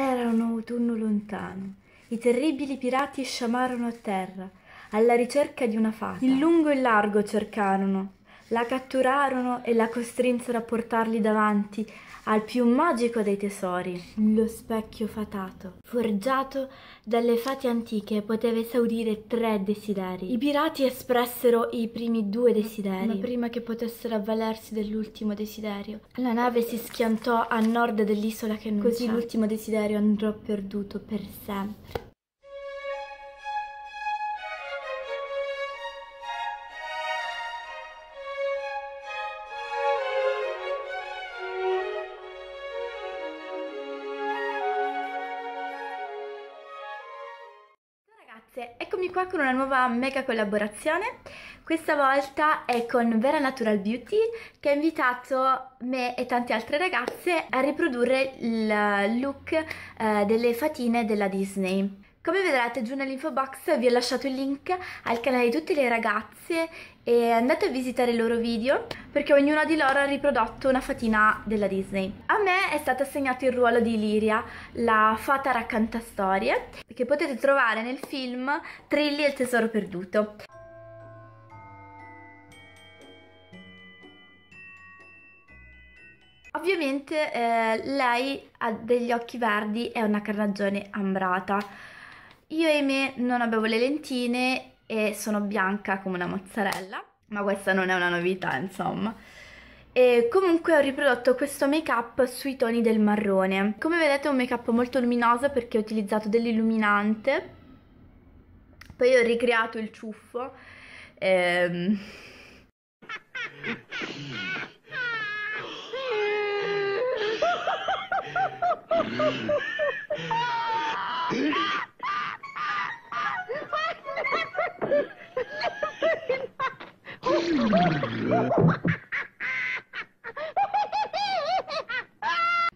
Era un autunno lontano. I terribili pirati sciamarono a terra, alla ricerca di una fata. In lungo e largo cercarono, la catturarono e la costrinsero a portarli davanti al più magico dei tesori, lo specchio fatato. Forgiato dalle fate antiche, poteva esaudire tre desideri. I pirati espressero i primi due desideri, ma prima che potessero avvalersi dell'ultimo desiderio, la nave si schiantò a nord dell'isola che non Così l'ultimo desiderio andrò perduto per sempre. Qua con una nuova mega collaborazione. Questa volta è con Vera Natural Beauty che ha invitato me e tante altre ragazze a riprodurre il look eh, delle fatine della Disney. Come vedrete giù nell'info box vi ho lasciato il link al canale di tutte le ragazze e andate a visitare i loro video perché ognuna di loro ha riprodotto una fatina della Disney. A me è stato assegnato il ruolo di Liria, la fata raccantastorie, che potete trovare nel film Trilli e il tesoro perduto. Ovviamente eh, lei ha degli occhi verdi e una carnagione ambrata io e me non avevo le lentine e sono bianca come una mozzarella, ma questa non è una novità, insomma. E comunque ho riprodotto questo make up sui toni del marrone. Come vedete è un make up molto luminoso perché ho utilizzato dell'illuminante. Poi ho ricreato il ciuffo. Ehm...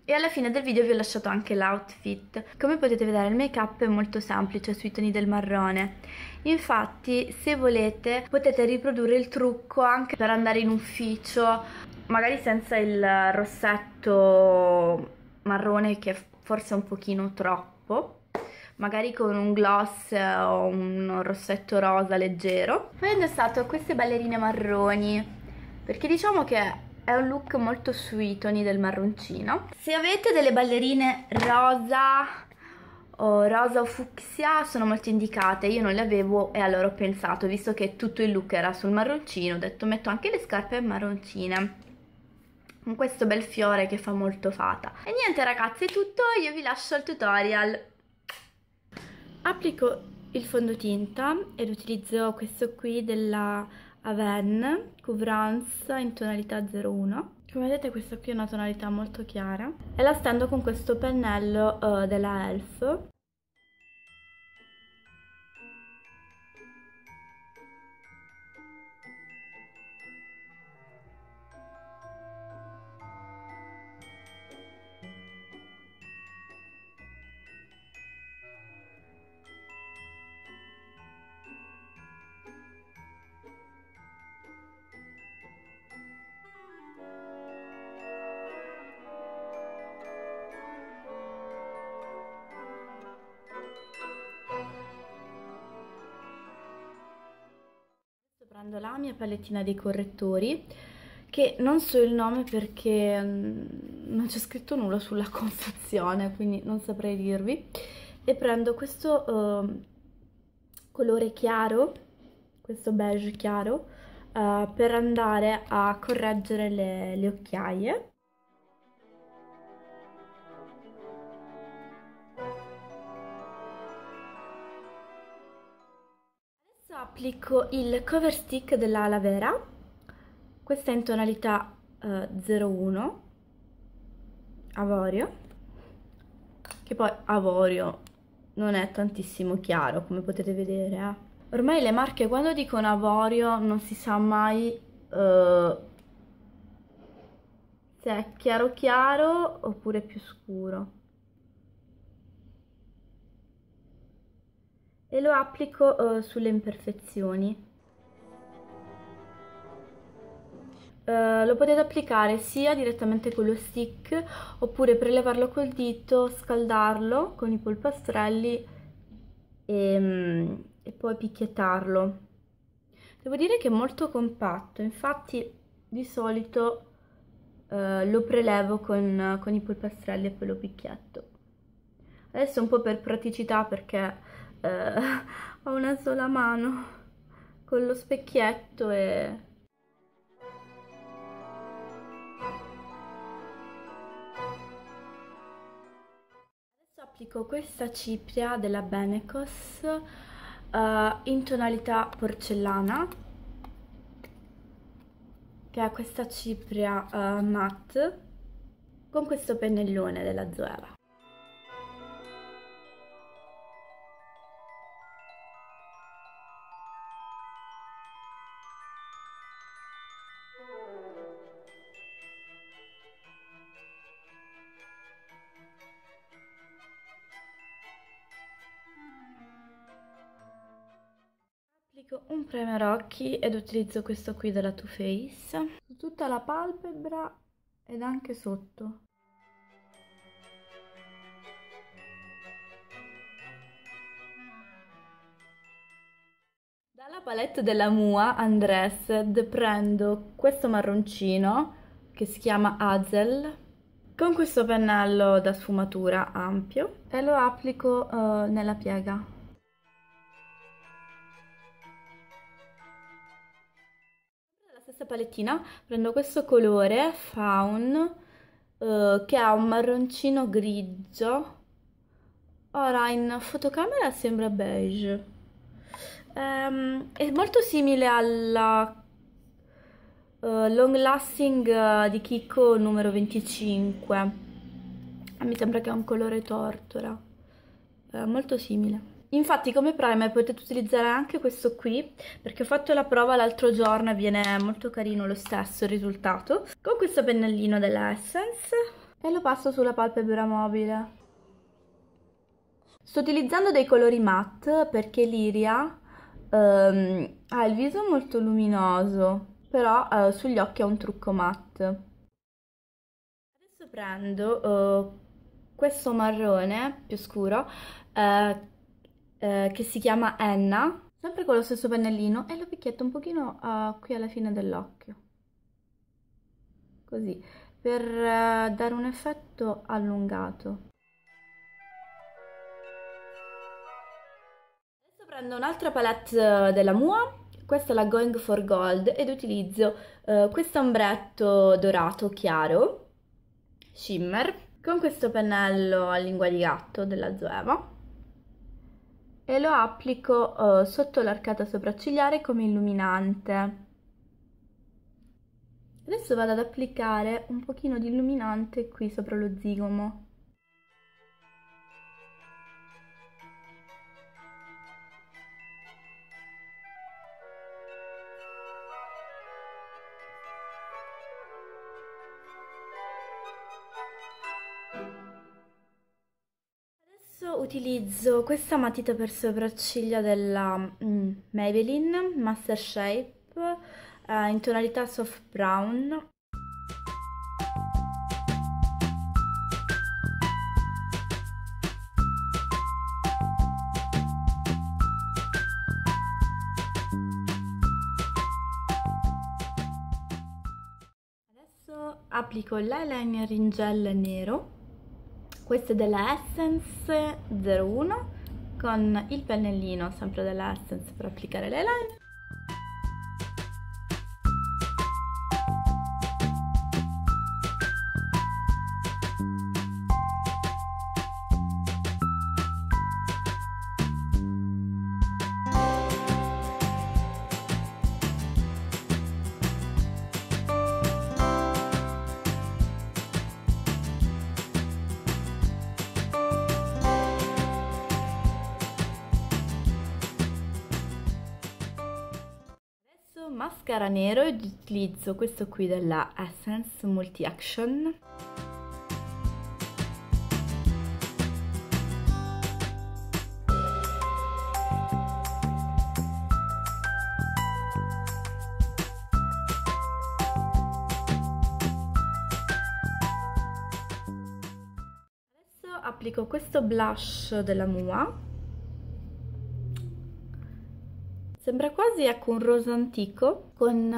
E alla fine del video vi ho lasciato anche l'outfit. Come potete vedere il make up è molto semplice sui toni del marrone. Infatti se volete potete riprodurre il trucco anche per andare in ufficio, magari senza il rossetto marrone che forse è un pochino troppo magari con un gloss o un rossetto rosa leggero. Poi ho indossato queste ballerine marroni, perché diciamo che è un look molto sui toni del marroncino. Se avete delle ballerine rosa o rosa o fucsia sono molto indicate, io non le avevo e allora ho pensato, visto che tutto il look era sul marroncino, ho detto metto anche le scarpe marroncine con questo bel fiore che fa molto fata. E niente ragazzi, è tutto, io vi lascio il tutorial. Applico il fondotinta ed utilizzo questo qui della Aven Couvrance in tonalità 01. Come vedete questa qui è una tonalità molto chiara e la stendo con questo pennello uh, della Elf mia palettina dei correttori che non so il nome perché mm, non c'è scritto nulla sulla confezione quindi non saprei dirvi. E prendo questo uh, colore chiaro questo beige chiaro uh, per andare a correggere le, le occhiaie applico il cover stick della aloe vera questa è in tonalità uh, 01 avorio. Che poi avorio non è tantissimo chiaro come potete vedere eh. ormai le marche quando dicono avorio non si sa mai uh, se è chiaro chiaro oppure più scuro e lo applico uh, sulle imperfezioni. Uh, lo potete applicare sia direttamente con lo stick oppure prelevarlo col dito, scaldarlo con i polpastrelli e, mm, e poi picchiettarlo. Devo dire che è molto compatto, infatti di solito uh, lo prelevo con, con, i polpastrelli e poi lo picchietto. Adesso un po' per praticità perché uh, ho una sola mano con lo specchietto e applico questa cipria della Benecos uh, in tonalità porcellana che è questa cipria uh, matte con questo pennellone della Zoeva applico un primer occhi ed utilizzo questo qui della Too Faced su tutta la palpebra ed anche sotto. Dalla palette della Mua Undressed prendo questo marroncino che si chiama Hazel con questo pennello da sfumatura ampio e lo applico uh, nella piega. Questa palettina prendo questo colore Faun uh, che ha un marroncino grigio. Ora in fotocamera sembra beige. Um, è molto simile alla uh, long lasting uh, di Kiko numero 25 mi sembra che ha un colore tortora. Molto simile Infatti come primer potete utilizzare anche questo qui perché ho fatto la prova l'altro giorno e viene molto carino lo stesso risultato con questo pennellino della Essence e lo passo sulla palpebra mobile. Sto utilizzando dei colori matte perché Liria um, ha il viso molto luminoso però uh, sugli occhi ha un trucco matte. Adesso prendo uh, questo marrone più scuro uh, eh, che si chiama Enna, sempre con lo stesso pennellino e lo picchietto un pochino uh, qui alla fine dell'occhio, così, per uh, dare un effetto allungato. Adesso prendo un'altra palette della Mua, questa è la Going for Gold ed utilizzo uh, questo ombretto dorato chiaro, shimmer, con questo pennello a lingua di gatto della Zoeva e lo applico uh, sotto l'arcata sopraccigliare come illuminante. Adesso vado ad applicare un pochino di illuminante qui sopra lo zigomo. Utilizzo questa matita per sopracciglia della mm, Maybelline Master Shape eh, in tonalità soft brown. Adesso applico l'eyeliner in gel nero questo è della Essence 01 con il pennellino sempre della Essence per applicare l'eyeliner mascara nero utilizzo questo qui della Essence Multi Action. applico questo blush della MUA Sembra quasi ecco, un rosa antico con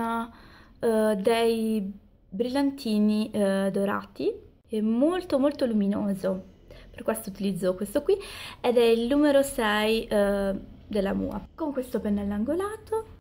uh, dei brillantini uh, dorati. È molto molto luminoso. Per questo utilizzo questo qui ed è il numero 6 uh, della Mua. Con questo pennello angolato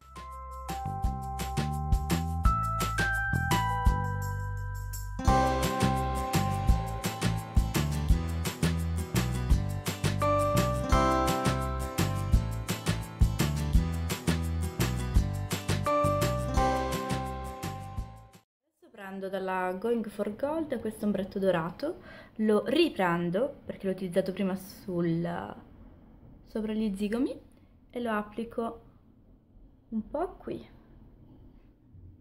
dalla Going for Gold questo ombretto dorato, lo riprendo perché l'ho utilizzato prima sul, sopra gli zigomi e lo applico un po' qui,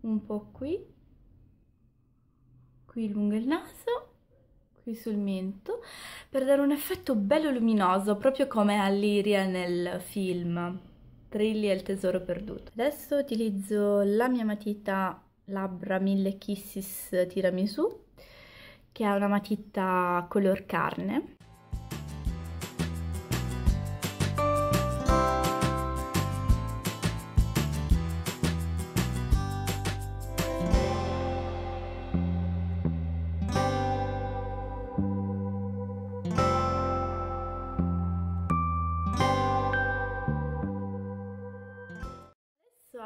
un po' qui, qui lungo il naso, qui sul mento, per dare un effetto bello luminoso, proprio come Alliria nel film. Trilli e il tesoro perduto. Adesso utilizzo la mia matita labbra 1000 Kisses Tiramisù che è una matita color carne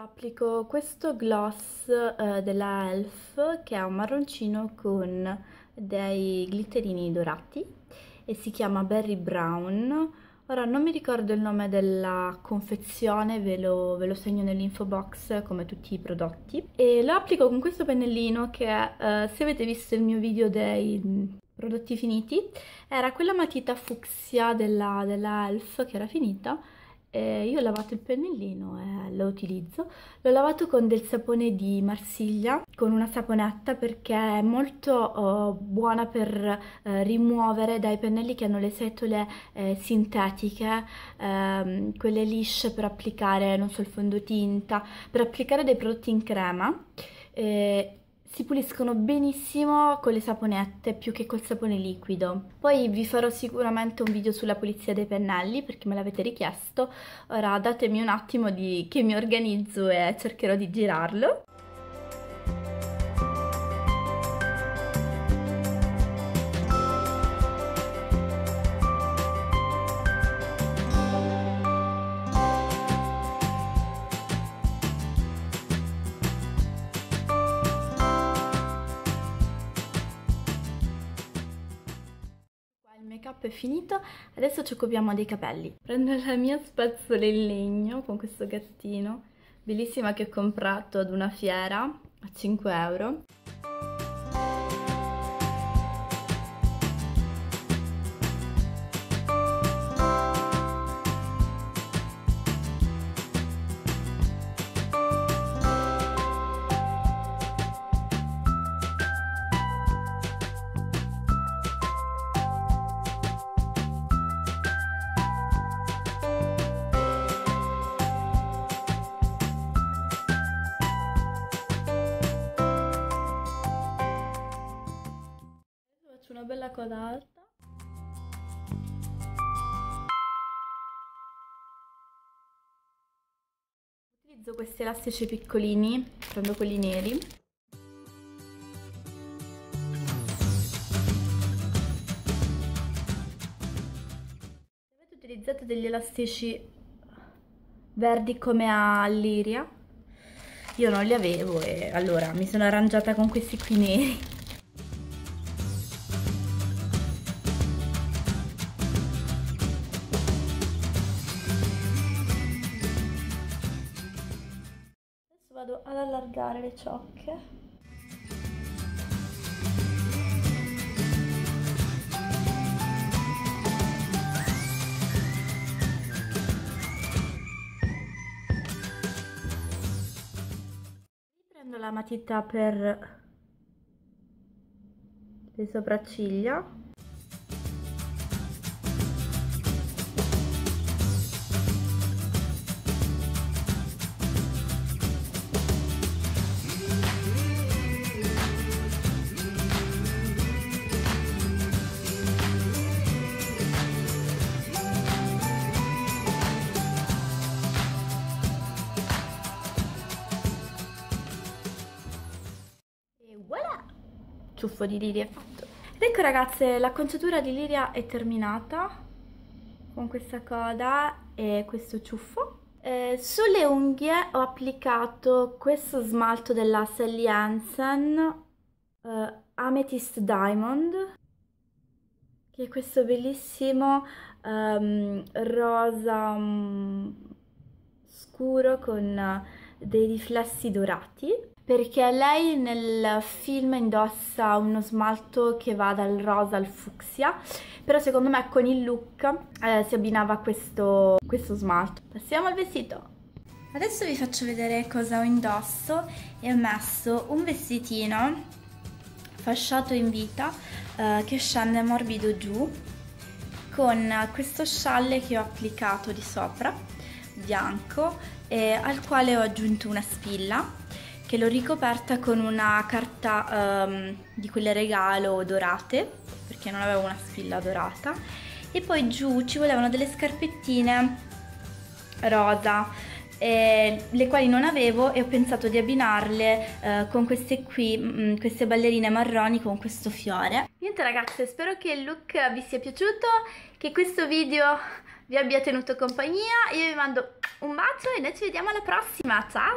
applico questo gloss eh, della ELF che è un marroncino con dei glitterini dorati e si chiama Berry Brown. Ora non mi ricordo il nome della confezione, ve lo, ve lo segno nell'info box come tutti i prodotti. E lo applico con questo pennellino che eh, se avete visto il mio video dei prodotti finiti era quella matita fucsia della, della ELF che era finita eh, io ho lavato il pennellino e lo utilizzo. L'ho lavato con del sapone di Marsiglia, con una saponetta perché è molto oh, buona per eh, rimuovere dai pennelli che hanno le setole eh, sintetiche, ehm, quelle lisce per applicare, non so, il fondotinta, per applicare dei prodotti in crema. Eh, si puliscono benissimo con le saponette più che col sapone liquido. Poi vi farò sicuramente un video sulla pulizia dei pennelli perché me l'avete richiesto. Ora datemi un attimo di... che mi organizzo e cercherò di girarlo. È finito, adesso ci occupiamo dei capelli. Prendo la mia spazzola in legno con questo gattino, bellissima che ho comprato ad una fiera a 5 euro. Bella coda alta. Utilizzo questi elastici piccolini prendo quelli neri. Se avete utilizzato degli elastici verdi come a Liria io non li avevo e allora mi sono arrangiata con questi qui neri allargare le ciocche. Prendo la matita per le sopracciglia ciuffo di Liria è fatto. Ed ecco ragazze, l'acconciatura di Liria è terminata con questa coda e questo ciuffo. Eh, sulle unghie ho applicato questo smalto della Sally Hansen eh, Amethyst Diamond che è questo bellissimo um, rosa um, scuro con dei riflessi dorati perché lei nel film indossa uno smalto che va dal rosa al fucsia però secondo me con il look eh, si abbinava questo, questo smalto. Passiamo al vestito. Adesso vi faccio vedere cosa ho indosso. E ho messo un vestitino fasciato in vita eh, che scende morbido giù con questo scialle che ho applicato di sopra bianco e al quale ho aggiunto una spilla che l'ho ricoperta con una carta um, di quelle regalo dorate perché non avevo una spilla dorata e poi giù ci volevano delle scarpettine rosa eh, le quali non avevo e ho pensato di abbinarle eh, con queste qui, mh, mm, queste ballerine marroni con questo fiore. Niente ragazze, spero che il look vi sia piaciuto, che questo video vi abbia tenuto compagnia, io vi mando un bacio e noi ci vediamo alla prossima, ciao!